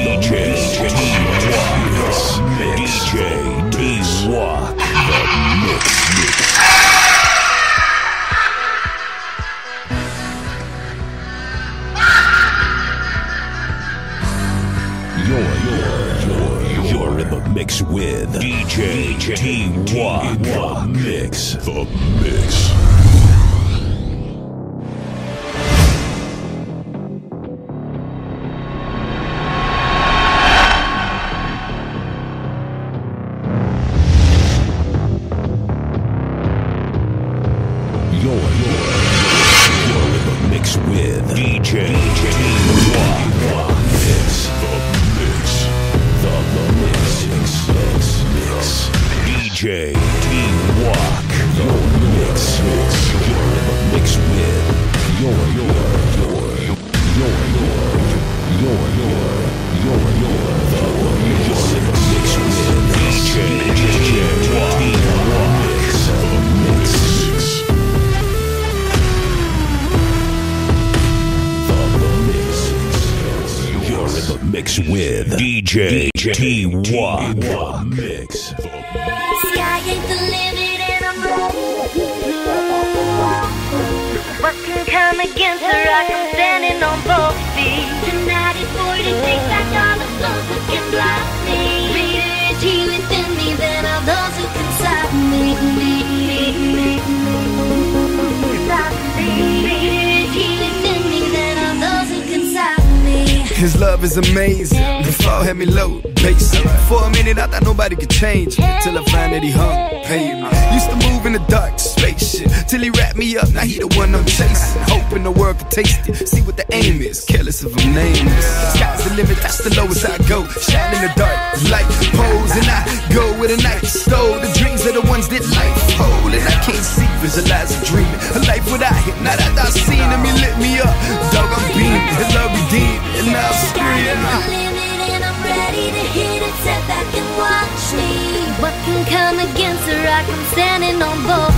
DJ D1. DJ D1. The Mix Mix. mix with DJ, DJ T1. The mix. The mix. T1 Mix. Sky is the limit and I'm. What can come against the rock? I'm standing on both feet. Tonight 46, I got can. His love is amazing. The fall had me low, basic. For a minute, I thought nobody could change. Till I found that he hung, paid me. Used to move in the dark spaceship. Till he wrapped me up, now he the one I'm chasing. Hoping the world could taste it. See what the aim is. Careless of I'm nameless. Sky's the limit, that's the lowest I go. Shine in the dark, light pose, and I go with a knife. Stole the dreams of the ones that life hold. And I can't see, visualize a dreaming. A life without him. Now that I've seen him, he lit me up. Dog, I'm beaming. His love redeemed. And now what can come against the rock? I'm standing on both.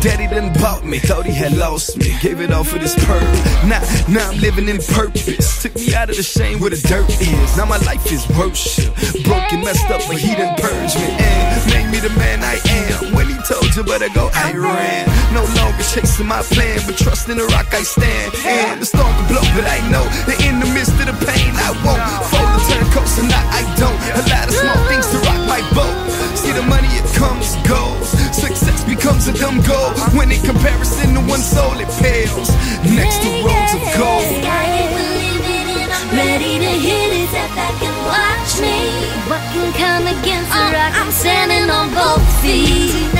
Daddy done bought me, thought he had lost me. Gave it all for this pearl. Now, now I'm living in purpose. Took me out of the shame where the dirt is. Now my life is worship. Broken, messed up, but he done purged me and made me the man I am. When he told you better go, I ran. No longer chasing my plan, but trusting the rock I stand. And the storm can blow, but I know that in the midst of the pain, I won't fold and turn coast, and I, I don't. A lot of small things to rock my boat. See the money, it comes, goes. Success becomes a dumb goal. When in comparison to one soul, it pales. Next to roads of gold. I'm ready to hit it, step back and watch me. What can come against the uh, rock? I'm standing on both feet.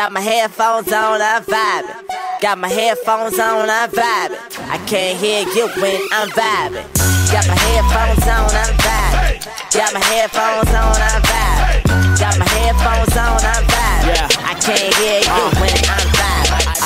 Got my headphones on, I'm vibing. Got my headphones on, I'm vibing. I can't hear you when I'm vibing. Got my headphones on, I'm vibing. Got my headphones on, I'm vibing. Got my headphones on, I'm vibing. I can't hear you when I'm vibing.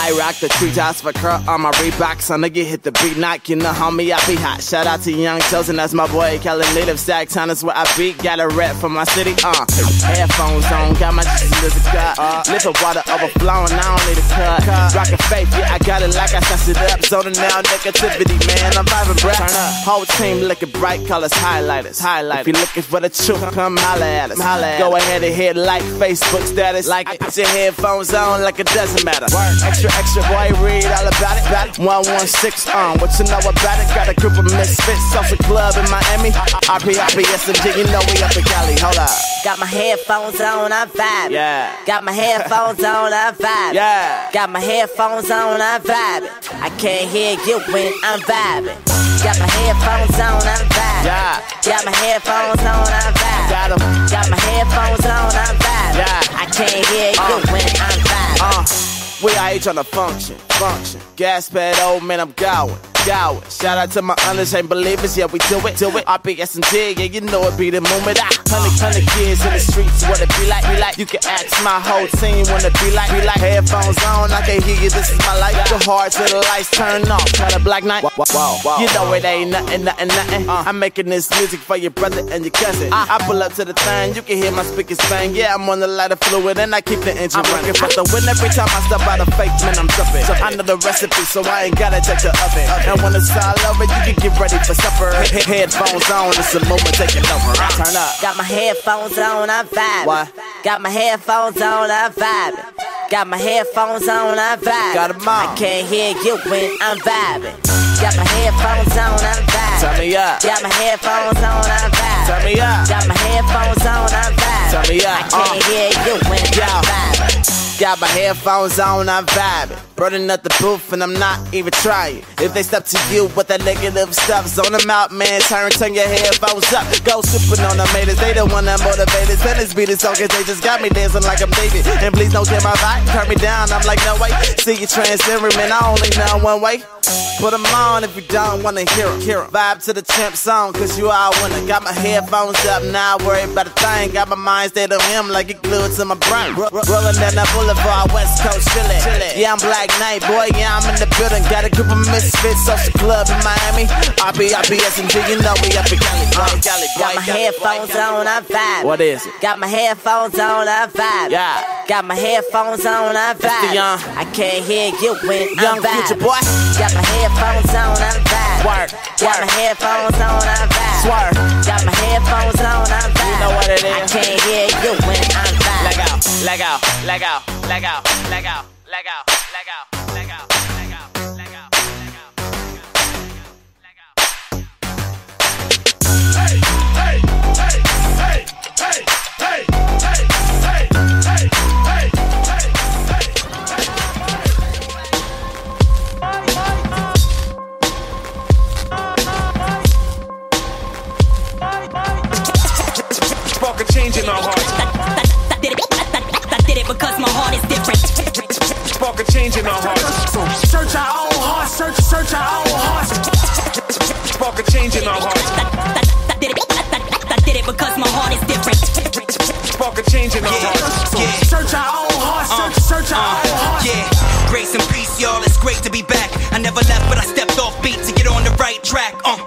I rock the treetops for curl on my Reeboks. On nigga hit the beat knock, you know homie, I be hot. Shout out to Young Cho'zyn, that's my boy. Cali native Sack Town is where I beat. Got a rep for my city, uh. Headphones on, got my Jesus is a cut. Uh, live of water overflowing, I don't need a cut. Rockin' faith, yeah, I got it like I set it up. Zoning now, negativity, man, I'm vibing breath. Turn up. Whole team looking bright, colors highlighters. Highlighters. If you looking for the truth, come holla at us. Holla at Go ahead and hit like Facebook status. Like it. Put your headphones on like it doesn't matter. Work. Extra, extra, boy, read all about it. About 116 on, what you know about it? Got a group of misfits, social club in Miami. RP, RP, SMG, you know we up in Cali. Hold up. Got my headphones on, I'm vibing. Yeah. Got my headphones on, I'm vibing. Yeah. Got my headphones on, I'm vibing. I can't hear you when I'm vibing. Got my headphones on, I'm vibing. Yeah. Got my headphones on, I'm vibing. Got 'em. Got my headphones on, I'm vibing. Yeah. I can't hear you Uh. when I'm vibing. Uh, we out here tryna function, function. Gas pedal, man, I'm going, going. Shout out to my unashamed believers, yeah, we do it, do it. RPS and T, yeah, you know it be the moment. Ah, hundred, hundred kids in the streets, what it be like, be like. You can ask my whole team, wanna be like, be like. Headphones on, I can hear you, this is my life. The hard to the lights turn off, kind of black night. You know it ain't nothing, nothing, nothing. I'm making this music for your brother and your cousin. I pull up to the thing, you can hear my speakers bang. Yeah, I'm on the lighter fluid and I keep the engine running. For the win every time I step out of faith, man, I'm jumping. I know the recipe, so I ain't gotta check the oven. And when it's all over, you can get ready for supper. He- Headphones on, it's a moment taking over. I turn up. Got my headphones on, I'm vibing. Why? Got my headphones on, I'm vibing. Got my headphones on, I'm vibing. Got 'em on. I can't hear you when I'm vibing. Got my headphones on, I'm vibing. Turn me up. Got my headphones on, I'm vibing. Turn me up. Got my headphones on, I'm vibing. Turn me up. I can't Uh. hear you when Yeah. I'm vibing. Got my headphones on, I'm vibing. Burning up the booth and I'm not even trying. If they step to you with that negative stuff, zone them out, man. Turn, turn your headphones up. Go sipping on the haters, they the one that motivated. Send this beat is so cause they just got me dancing like I'm David. And please don't get my vibe, turn me down. I'm like, no way. See you transferring, man. I only know one way. Put Put 'em on if you don't wanna hear 'em. Hear 'em. Vibe to the champ song, cause you all winner. Got my headphones up, not worried about a thing. Got my mind stayed on him like it glued to my brain. Ro- Rolling down that boulevard, West Coast, Philly. Yeah, I'm Black Knight, boy, yeah, I'm in the building. Got a group of misfits, social club in Miami. RB, RBS, and G, you know we up in Cali. Boy, Cali, boy, Got my headphones on, I'm vibing. What is it? Got my headphones on, I'm vibing. Yeah. Got my headphones on, I'm the vibing. young- I can't hear you when Young I'm vibing. future boy. Got my headphones on, I'm vibing. Swerve, Got my headphones on, I'm vibing. Swerve. Got my headphones on, I'm vibing. know what it I can't hear you when I'm vibing. Leg out, leg out, leg out, leg out, leg out, leg let change in our hearts. I did it, I did it because my heart is different. Spark a change in our hearts. Search our own hearts, search, search our own hearts. Spark a change in our hearts. I did it, I did it because my heart is different. Spark a change in our hearts. Search our own hearts, search, search our own hearts. Yeah, grace and peace, y'all. It's great to be back. I never left, but I stepped off beat to get on the right track. Uh.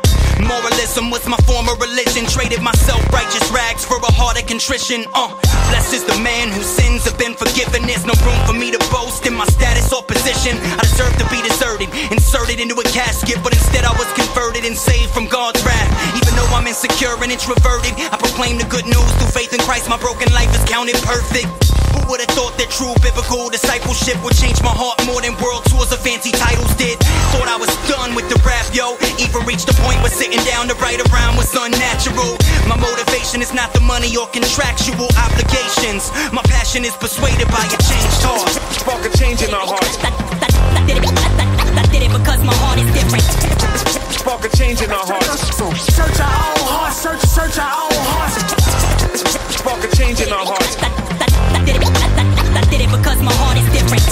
Moralism was my former religion. Traded my self righteous rags for a heart of contrition. Uh, blessed is the man whose sins have been forgiven. There's no room for me to boast in my status or position. I deserve to be deserted, inserted into a casket, but instead I was converted and saved from God's wrath. Even though I'm insecure and introverted, I proclaim the good news through faith in Christ. My broken life is counted perfect. Who would have thought that true biblical discipleship would change my heart more than world tours or fancy titles did? Thought I was done with the rap, yo. Even reached the point where sitting down to write around was unnatural. My motivation is not the money or contractual obligations. My passion is persuaded by a changed heart. Spark a change in our hearts. I did it, I did it because my heart is different. Spark a change in our hearts. Search our own hearts, search, search our own hearts. Spark a change in our hearts. My heart is different.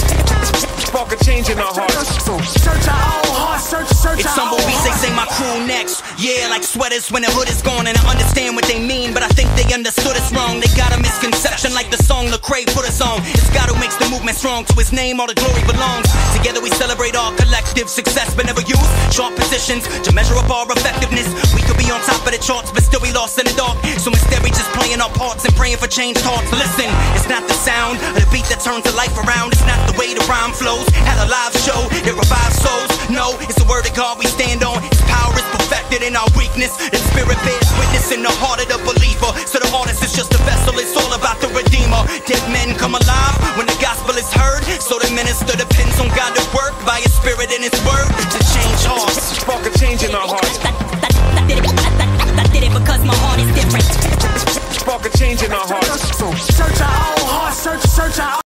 Spark a change in our hearts. Search our own hearts, search, search It's our humble own beats, they hearts. say my crew next. Yeah, like sweaters when the hood is gone, and I understand what they mean, but I think they understood us wrong. They got a misconception, like the song Lecrae put us on. It's God who makes the movement strong. To His name, all the glory belongs. Together we celebrate our collective success, but never use sharp positions to measure up our effectiveness. We could be on top of the charts, but still be lost in the dark. So instead, we just playing our parts and praying for change thoughts. Listen, it's not the sound of the beat that turns the life around. It's not the way the rhyme flows. At a live show, it revives souls. No, it's the word of God we stand in our weakness. The spirit bears witness in the heart of the believer. So the artist is just a vessel. It's all about the redeemer. Dead men come alive when the gospel is heard. So the minister depends on God to work by His spirit and His word to change hearts. Spark a change in our hearts. I did it, I did it because my heart is different. Spark a change in our hearts. So search our own hearts, search, search our